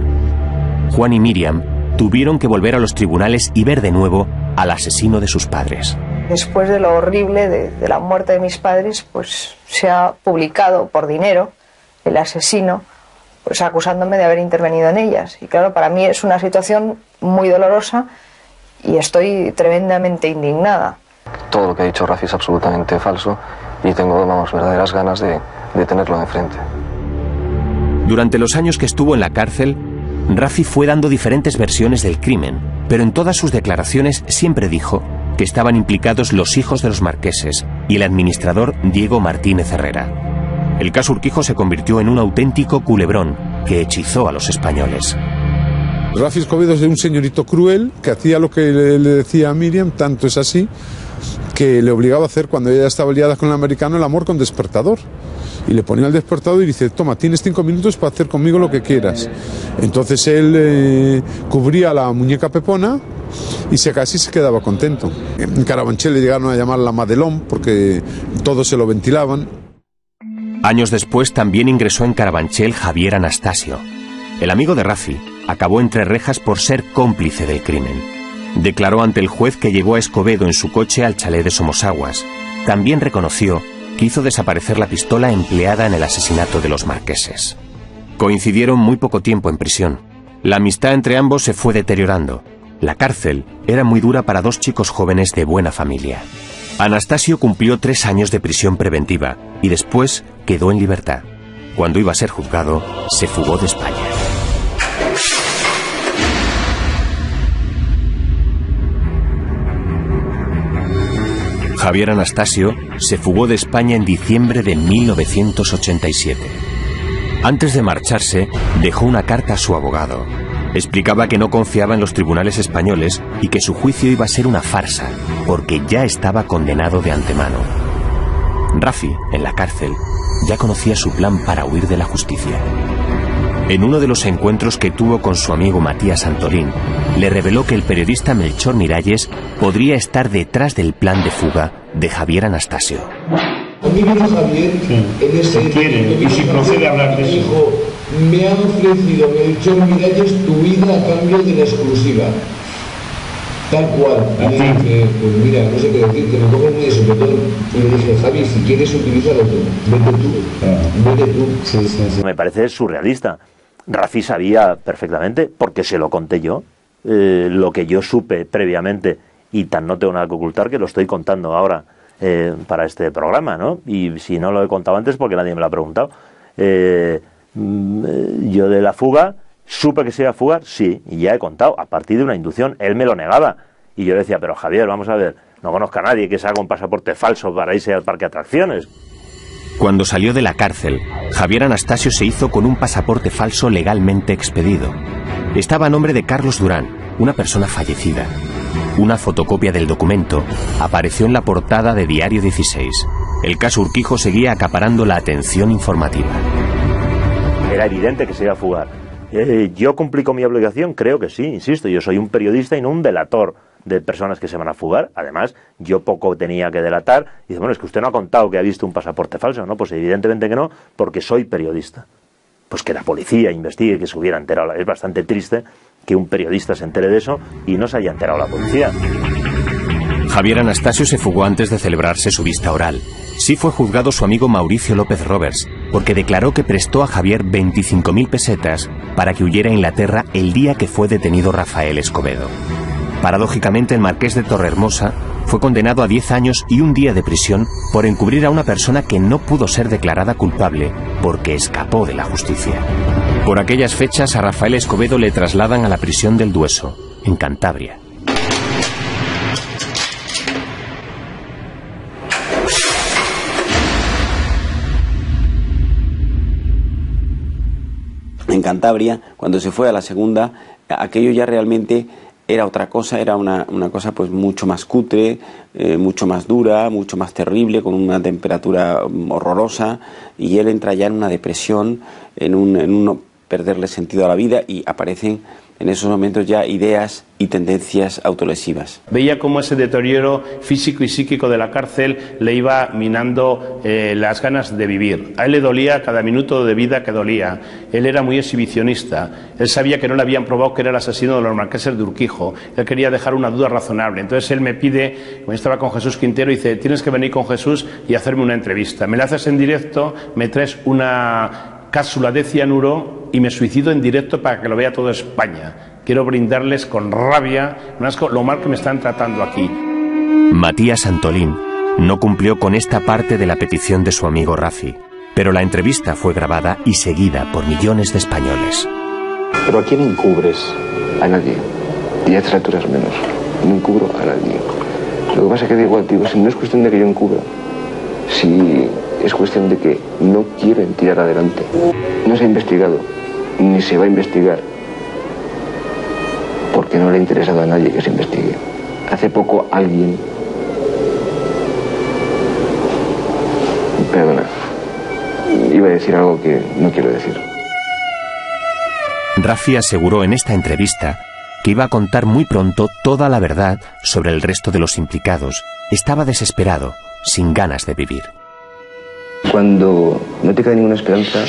Speaker 1: Juan y Miriam tuvieron que volver a los tribunales y ver de nuevo al asesino de sus padres.
Speaker 24: Después de lo horrible de, la muerte de mis padres, pues se ha publicado por dinero el asesino
Speaker 13: pues acusándome de haber intervenido en ellas. Y claro, para mí es una situación muy dolorosa y estoy tremendamente indignada.
Speaker 21: Todo lo que ha dicho Rafi es absolutamente falso y tengo, vamos, verdaderas ganas de, de tenerlo de frente.
Speaker 1: Durante los años que estuvo en la cárcel, Rafi fue dando diferentes versiones del crimen, pero en todas sus declaraciones siempre dijo que estaban implicados los hijos de los marqueses y el administrador Diego Martínez Herrera. El caso Urquijo se convirtió en un auténtico culebrón que hechizó a los españoles.
Speaker 25: Rafi Escobedo es un señorito cruel que hacía lo que le, le decía a Miriam, tanto es así que le obligaba a hacer cuando ella estaba liada con el americano el amor con despertador. Y le ponía el despertador y dice, toma, tienes cinco minutos para hacer conmigo lo que quieras. Entonces él eh, cubría la muñeca pepona y se casi se quedaba contento. En Carabanchel le llegaron a llamar la Madelón porque todos se lo ventilaban.
Speaker 1: Años después también ingresó en Carabanchel Javier Anastasio. El amigo de Rafi acabó entre rejas por ser cómplice del crimen. Declaró ante el juez que llevó a Escobedo en su coche al chalet de Somosaguas. También reconoció que hizo desaparecer la pistola empleada en el asesinato de los marqueses. Coincidieron muy poco tiempo en prisión. La amistad entre ambos se fue deteriorando. La cárcel era muy dura para dos chicos jóvenes de buena familia. Anastasio cumplió tres años de prisión preventiva y después quedó en libertad. Cuando iba a ser juzgado, se fugó de España. Javier Anastasio se fugó de España en diciembre de 1987. Antes de marcharse, dejó una carta a su abogado. Explicaba que no confiaba en los tribunales españoles y que su juicio iba a ser una farsa, porque ya estaba condenado de antemano. Rafi, en la cárcel, ya conocía su plan para huir de la justicia. En uno de los encuentros que tuvo con su amigo Matías Antolín, le reveló que el periodista Melchor Miralles podría estar detrás del plan de fuga de Javier Anastasio.
Speaker 26: A mí vino Javier en ese
Speaker 7: quiere, y si procede a hablar de
Speaker 26: me
Speaker 7: eso.
Speaker 26: dijo, me ha ofrecido Melchor Miralles tu vida a cambio de la exclusiva. Tal cual. Y le dije, pues mira, no sé qué decirte, me pongo muy desesperado. Y le dije, Javi, si quieres utilizarlo tú, vete tú, vete tú.
Speaker 27: Me parece surrealista. Rafi sabía perfectamente, porque se lo conté yo, eh, lo que yo supe previamente, y tan no tengo nada que ocultar que lo estoy contando ahora eh, para este programa, ¿no? Y si no lo he contado antes, porque nadie me lo ha preguntado. Eh, mm, eh, yo de la fuga, supe que se iba a fugar, sí, y ya he contado, a partir de una inducción, él me lo negaba. Y yo le decía, pero Javier, vamos a ver, no conozco a nadie que se haga un pasaporte falso para irse al parque de atracciones.
Speaker 1: Cuando salió de la cárcel, Javier Anastasio se hizo con un pasaporte falso legalmente expedido. Estaba a nombre de Carlos Durán, una persona fallecida. Una fotocopia del documento apareció en la portada de Diario 16. El caso Urquijo seguía acaparando la atención informativa.
Speaker 27: Era evidente que se iba a fugar. Eh, ¿Yo cumplí con mi obligación? Creo que sí, insisto, yo soy un periodista y no un delator de personas que se van a fugar. Además, yo poco tenía que delatar. Y dice, bueno, es que usted no ha contado que ha visto un pasaporte falso. No, pues evidentemente que no, porque soy periodista. Pues que la policía investigue, que se hubiera enterado. Es bastante triste que un periodista se entere de eso y no se haya enterado la policía.
Speaker 1: Javier Anastasio se fugó antes de celebrarse su vista oral. Sí fue juzgado su amigo Mauricio López Roberts, porque declaró que prestó a Javier 25.000 pesetas para que huyera a Inglaterra el día que fue detenido Rafael Escobedo. Paradójicamente, el marqués de Torrehermosa fue condenado a 10 años y un día de prisión por encubrir a una persona que no pudo ser declarada culpable porque escapó de la justicia. Por aquellas fechas a Rafael Escobedo le trasladan a la prisión del Dueso, en Cantabria.
Speaker 28: en Cantabria, cuando se fue a la segunda, aquello ya realmente era otra cosa, era una, una cosa pues mucho más cutre, eh, mucho más dura, mucho más terrible, con una temperatura mm, horrorosa, y él entra ya en una depresión, en un, en un perderle sentido a la vida, y aparecen en esos momentos ya ideas y tendencias autolesivas.
Speaker 2: Veía cómo ese deterioro físico y psíquico de la cárcel le iba minando eh, las ganas de vivir. A él le dolía cada minuto de vida que dolía. Él era muy exhibicionista. Él sabía que no le habían probado que era el asesino de los marqueses de Urquijo. Él quería dejar una duda razonable. Entonces él me pide, cuando estaba con Jesús Quintero, dice, tienes que venir con Jesús y hacerme una entrevista. Me la haces en directo, me traes una cápsula de cianuro y me suicido en directo para que lo vea toda España. Quiero brindarles con rabia lo mal que me están tratando aquí.
Speaker 1: Matías Antolín no cumplió con esta parte de la petición de su amigo Rafi, pero la entrevista fue grabada y seguida por millones de españoles.
Speaker 29: ¿Pero a quién encubres? A nadie. Y a estas alturas menos. No encubro a nadie. Lo que pasa es que digo, digo, si no es cuestión de que yo encubra, si es cuestión de que no quieren tirar adelante. No se ha investigado, ni se va a investigar, porque no le ha interesado a nadie que se investigue. Hace poco alguien... Perdona, iba a decir algo que no quiero decir.
Speaker 1: Rafi aseguró en esta entrevista que iba a contar muy pronto toda la verdad sobre el resto de los implicados. Estaba desesperado, sin ganas de vivir.
Speaker 29: Cuando no te queda ninguna esperanza,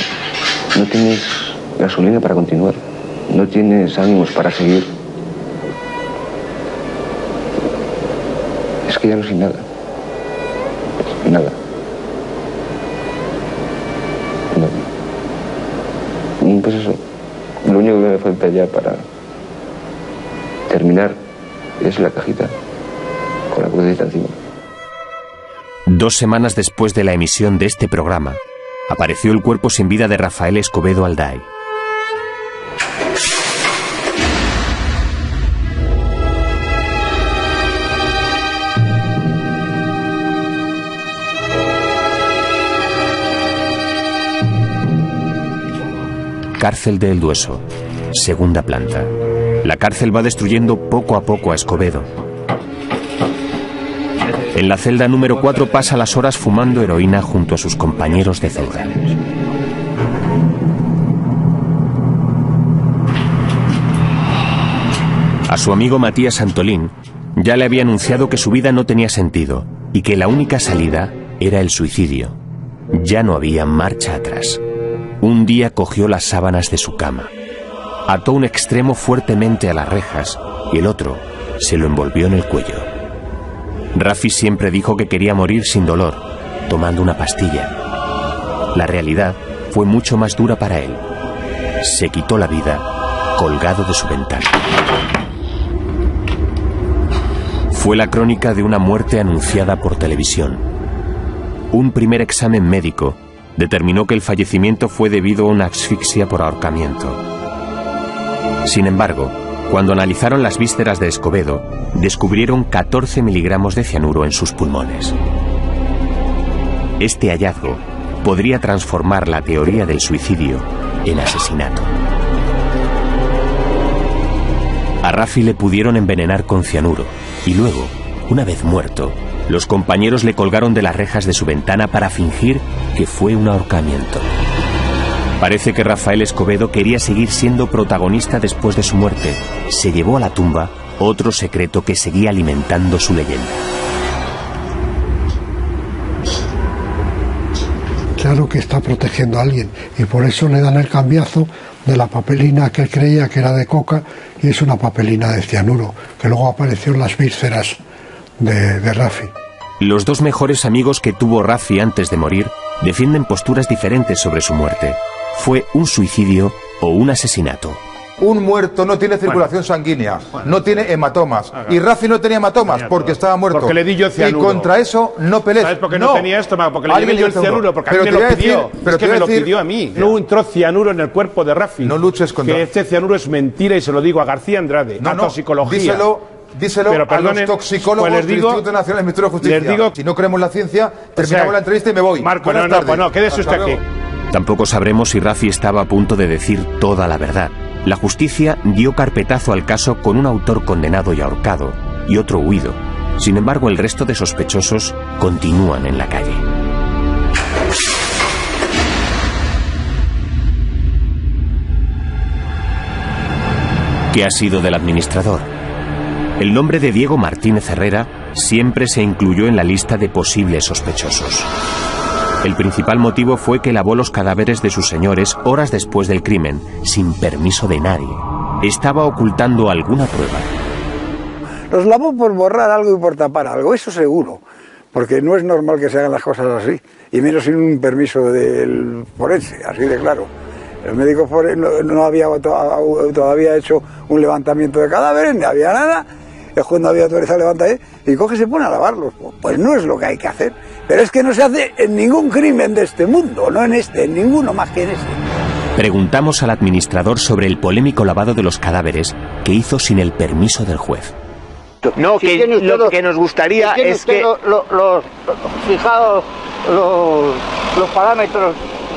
Speaker 29: no tienes gasolina para continuar, no tienes ánimos para seguir. Es que ya no soy nada. Nada. No. Pues eso, lo único que me falta ya para terminar es la cajita con la crucecita encima.
Speaker 1: Dos semanas después de la emisión de este programa, apareció el cuerpo sin vida de Rafael Escobedo Alday. Cárcel de El Dueso, segunda planta. La cárcel va destruyendo poco a poco a Escobedo. En la celda número 4 pasa las horas fumando heroína junto a sus compañeros de celda. A su amigo Matías Antolín ya le había anunciado que su vida no tenía sentido y que la única salida era el suicidio. Ya no había marcha atrás. Un día cogió las sábanas de su cama, ató un extremo fuertemente a las rejas y el otro se lo envolvió en el cuello. Rafi siempre dijo que quería morir sin dolor, tomando una pastilla. La realidad fue mucho más dura para él. Se quitó la vida colgado de su ventana. Fue la crónica de una muerte anunciada por televisión. Un primer examen médico determinó que el fallecimiento fue debido a una asfixia por ahorcamiento. Sin embargo, cuando analizaron las vísceras de Escobedo, descubrieron 14 miligramos de cianuro en sus pulmones. Este hallazgo podría transformar la teoría del suicidio en asesinato. A Rafi le pudieron envenenar con cianuro y luego, una vez muerto, los compañeros le colgaron de las rejas de su ventana para fingir que fue un ahorcamiento. Parece que Rafael Escobedo quería seguir siendo protagonista después de su muerte. Se llevó a la tumba otro secreto que seguía alimentando su leyenda.
Speaker 30: Claro que está protegiendo a alguien y por eso le dan el cambiazo de la papelina que él creía que era de coca y es una papelina de cianuro, que luego apareció en las vísceras de, de Rafi.
Speaker 1: Los dos mejores amigos que tuvo Rafi antes de morir defienden posturas diferentes sobre su muerte. ¿Fue un suicidio o un asesinato?
Speaker 31: Un muerto no tiene circulación sanguínea, no tiene hematomas. Y Rafi no tenía hematomas porque estaba muerto.
Speaker 2: Porque le di yo cianuro.
Speaker 31: Y contra eso no pelees.
Speaker 2: ¿Sabes por qué no, tenía esto? Porque le di yo el cianuro, porque a mí me lo pidió. es que me lo pidió a mí. No entró cianuro en el cuerpo de Rafi.
Speaker 31: No luches contra...
Speaker 2: Que este cianuro es mentira y se lo digo a García Andrade,
Speaker 31: no,
Speaker 2: a
Speaker 31: no,
Speaker 2: toxicología.
Speaker 31: Díselo Díselo
Speaker 2: Pero,
Speaker 31: a los toxicólogos
Speaker 2: pues les
Speaker 31: del
Speaker 2: digo-
Speaker 31: Instituto Nacional de Ministerio de Justicia.
Speaker 2: les digo-
Speaker 31: si no creemos la ciencia, terminamos
Speaker 2: sea,
Speaker 31: la entrevista y me voy.
Speaker 2: Marco,
Speaker 31: Buenas
Speaker 2: no, no, pues no, quédese usted aquí.
Speaker 1: Tampoco sabremos si Rafi estaba a punto de decir toda la verdad. La justicia dio carpetazo al caso con un autor condenado y ahorcado y otro huido. Sin embargo, el resto de sospechosos continúan en la calle. ¿Qué ha sido del administrador? El nombre de Diego Martínez Herrera siempre se incluyó en la lista de posibles sospechosos. El principal motivo fue que lavó los cadáveres de sus señores horas después del crimen, sin permiso de nadie. Estaba ocultando alguna prueba.
Speaker 14: Los lavó por borrar algo y por tapar algo, eso seguro. Porque no es normal que se hagan las cosas así. Y menos sin un permiso del forense, así de claro. El médico forense no, había to- todavía hecho un levantamiento de cadáveres, ni había nada. El juez no había autorizado a levantar y coge y se pone a lavarlos. Pues no es lo que hay que hacer. Pero es que no se hace en ningún crimen de este mundo, no en este, en ninguno más que en este.
Speaker 1: Preguntamos al administrador sobre el polémico lavado de los cadáveres que hizo sin el permiso del juez.
Speaker 8: No, que lo que nos gustaría es que... Los, los, los- fijaos los, los parámetros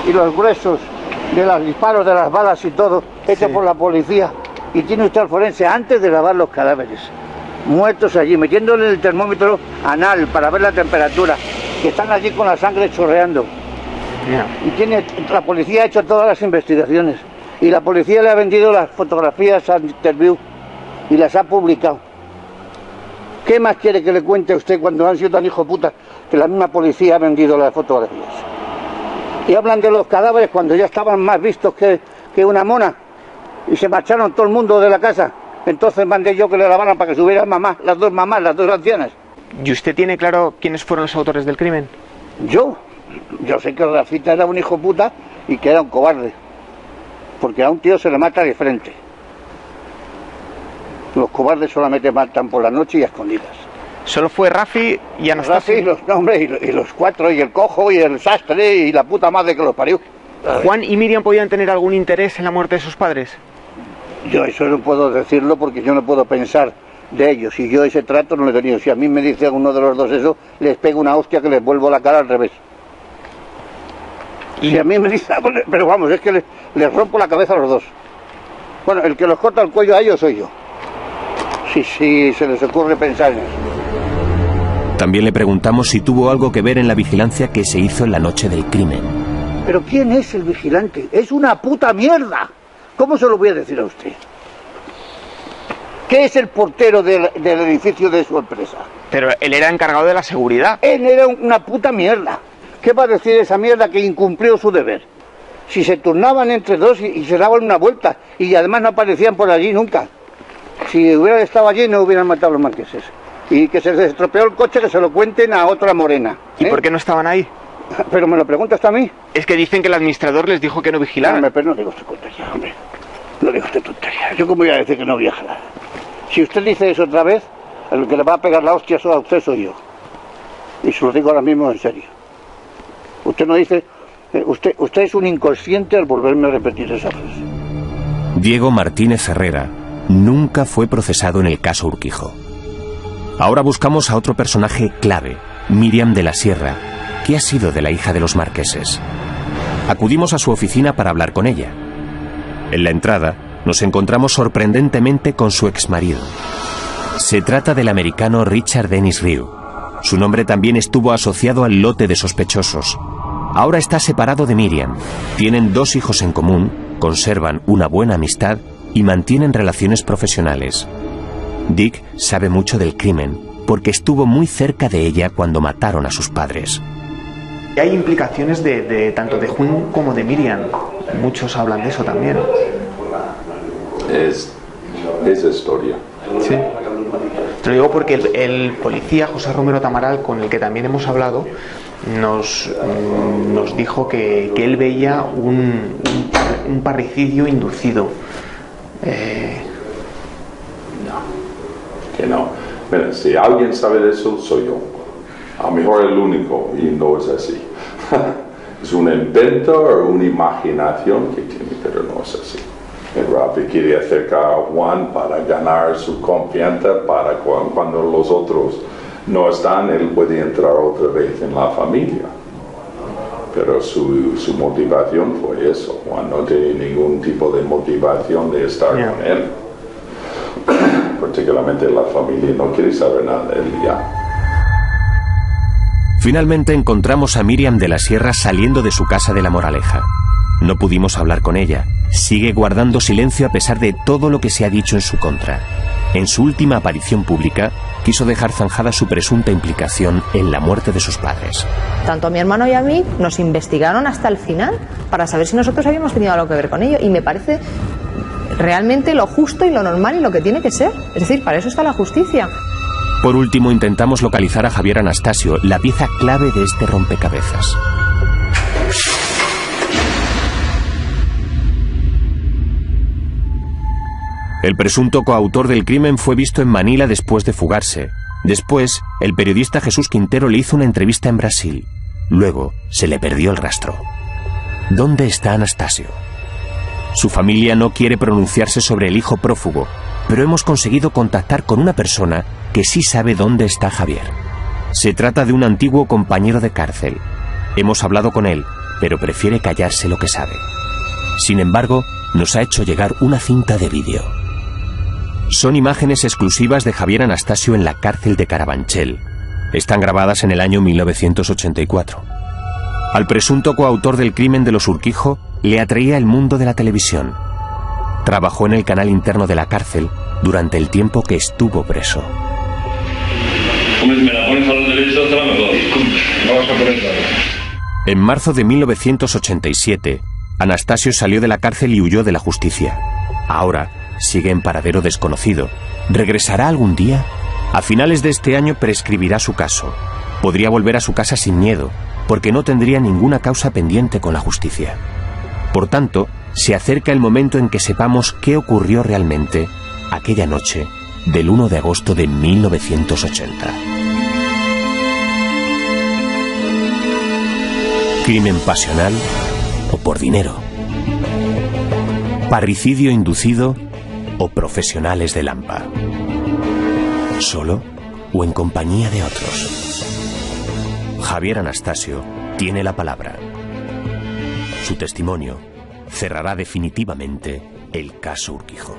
Speaker 8: y los gruesos de los disparos de las balas y todo, hecho por la policía. Y tiene usted al forense antes de lavar los cadáveres. Muertos allí, metiéndole el termómetro anal para ver la temperatura. Que están allí con la sangre chorreando. Y tiene, la policía ha hecho todas las investigaciones. Y la policía le ha vendido las fotografías a Interview y las ha publicado. ¿Qué más quiere que le cuente a usted cuando han sido tan hijo puta que la misma policía ha vendido las fotografías? Y hablan de los cadáveres cuando ya estaban más vistos que, que una mona y se marcharon todo el mundo de la casa. Entonces mandé yo que le lavaran para que subieran mamá, las dos mamás, las dos ancianas.
Speaker 9: ¿Y usted tiene claro quiénes fueron los autores del crimen?
Speaker 8: Yo, yo sé que Rafita era un hijo puta y que era un cobarde. Porque a un tío se le mata de frente. Los cobardes solamente matan por la noche y a escondidas.
Speaker 9: Solo fue Rafi y Anastasia.
Speaker 8: Rafi, los nombres y, y los cuatro, y el cojo, y el sastre, y la puta madre que los parió.
Speaker 9: ¿Juan y Miriam podían tener algún interés en la muerte de sus padres?
Speaker 8: Yo eso no puedo decirlo porque yo no puedo pensar de ellos. Y yo ese trato no lo he tenido. Si a mí me dice uno de los dos eso, les pego una hostia que les vuelvo la cara al revés. Si a mí me dice pero vamos, es que les, les rompo la cabeza a los dos. Bueno, el que los corta el cuello a ellos soy yo. Si, si se les ocurre pensar en eso.
Speaker 1: También le preguntamos si tuvo algo que ver en la vigilancia que se hizo en la noche del crimen.
Speaker 8: Pero ¿quién es el vigilante? Es una puta mierda. ¿Cómo se lo voy a decir a usted? ¿Qué es el portero del, del edificio de su empresa?
Speaker 9: Pero él era encargado de la seguridad.
Speaker 8: Él era una puta mierda. ¿Qué va a decir esa mierda que incumplió su deber? Si se turnaban entre dos y, y se daban una vuelta y además no aparecían por allí nunca. Si hubiera estado allí no hubieran matado a los marqueses. Y que se les estropeó el coche que se lo cuenten a otra morena.
Speaker 9: ¿Y por qué no estaban ahí?
Speaker 8: Pero me lo preguntas tú a mí.
Speaker 9: Es que dicen que el administrador les dijo que no vigilaran.
Speaker 8: Hombre, pero no digo usted tontería, hombre. No digo usted tontería. Yo cómo voy a decir que no viajará. Si usted dice eso otra vez, el que le va a pegar la hostia a usted soy yo. Y se lo digo ahora mismo en serio. Usted no dice... eh, Usted, usted es un inconsciente al volverme a repetir esa frase.
Speaker 1: Diego Martínez Herrera nunca fue procesado en el caso Urquijo. Ahora buscamos a otro personaje clave, Miriam de la Sierra. ¿Qué ha sido de la hija de los marqueses? Acudimos a su oficina para hablar con ella. En la entrada nos encontramos sorprendentemente con su exmarido. Se trata del americano Richard Dennis Ryu. Su nombre también estuvo asociado al lote de sospechosos. Ahora está separado de Miriam. Tienen dos hijos en común, conservan una buena amistad y mantienen relaciones profesionales. Dick sabe mucho del crimen porque estuvo muy cerca de ella cuando mataron a sus padres.
Speaker 9: Y hay implicaciones de, de tanto de Jun como de Miriam. Muchos hablan de eso también.
Speaker 32: Es, es historia.
Speaker 9: Sí. Te lo digo porque el, el policía José Romero Tamaral, con el que también hemos hablado, nos, mm, nos dijo que, que él veía un, un, par- un parricidio inducido. Eh,
Speaker 32: Que no. Mira, si alguien sabe de eso, soy yo. A lo mejor el único, y no es así. es un invento o una imaginación que tiene, pero no es así. El Rafi quiere acercar a Juan para ganar su confianza para cu- cuando los otros no están, él puede entrar otra vez en la familia. Pero su, su motivación fue eso. Juan no tiene ningún tipo de motivación de estar con él. Particularmente la familia no quiere saber nada de él ya.
Speaker 1: Finalmente encontramos a Miriam de la Sierra saliendo de su casa de la Moraleja. No pudimos hablar con ella. Sigue guardando silencio a pesar de todo lo que se ha dicho en su contra. En su última aparición pública, quiso dejar zanjada su presunta implicación en la muerte de sus padres.
Speaker 13: Tanto a mi hermano y a mí nos investigaron hasta el final para saber si nosotros habíamos tenido algo que ver con ello y me parece realmente lo justo y lo normal y lo que tiene que ser. Es decir, para eso está la justicia.
Speaker 1: Por último, intentamos localizar a Javier Anastasio, la pieza clave de este rompecabezas. El presunto coautor del crimen fue visto en Manila después de fugarse. Después, el periodista Jesús Quintero le hizo una entrevista en Brasil. Luego, se le perdió el rastro. ¿Dónde está Anastasio? Su familia no quiere pronunciarse sobre el hijo prófugo, pero hemos conseguido contactar con una persona que sí sabe dónde está Javier. Se trata de un antiguo compañero de cárcel. Hemos hablado con él, pero prefiere callarse lo que sabe. Sin embargo, nos ha hecho llegar una cinta de vídeo. Son imágenes exclusivas de Javier Anastasio en la cárcel de Carabanchel. Están grabadas en el año 1984. Al presunto coautor del crimen de los Urquijo le atraía el mundo de la televisión. Trabajó en el canal interno de la cárcel durante el tiempo que estuvo preso. En marzo de 1987, Anastasio salió de la cárcel y huyó de la justicia. Ahora sigue en paradero desconocido. ¿Regresará algún día? A finales de este año prescribirá su caso. Podría volver a su casa sin miedo, porque no tendría ninguna causa pendiente con la justicia. Por tanto, se acerca el momento en que sepamos qué ocurrió realmente aquella noche del 1 de agosto de 1980. Crimen pasional o por dinero. Parricidio inducido o profesionales de Lampa. Solo o en compañía de otros. Javier Anastasio tiene la palabra. Su testimonio cerrará definitivamente el caso Urquijo.